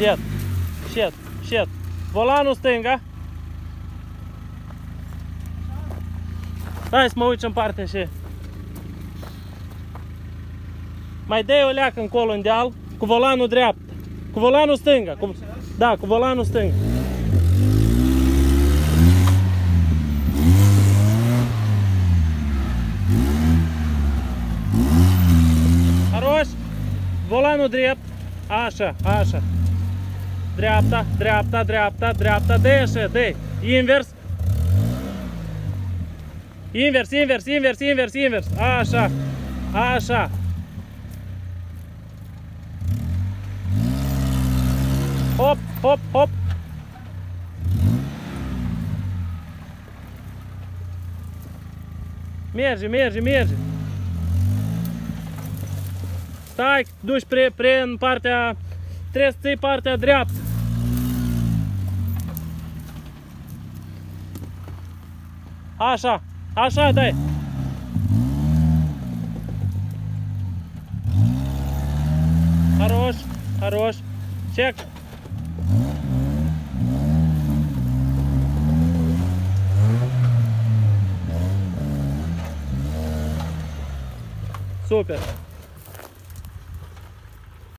Șed, șed, șed. Volanul stânga. Hai să mă uit în partea și. Mai dai o leacă încolo în deal, cu volanul dreapt, cu volanul stânga, cu... da, cu volanul stânga. Aroș, volanul drept, așa, așa. Dreapta, dreapta, dreapta, dreapta. Dă așa, dă. Invers. Invers, invers, invers, invers, invers. Așa. Așa. Hop, hop, hop. Merge, merge, merge. Stai, duci pre, pre în partea... Trebuie să ții partea dreaptă. Așa, așa, dai. Хорош, хорош. Чек. Супер.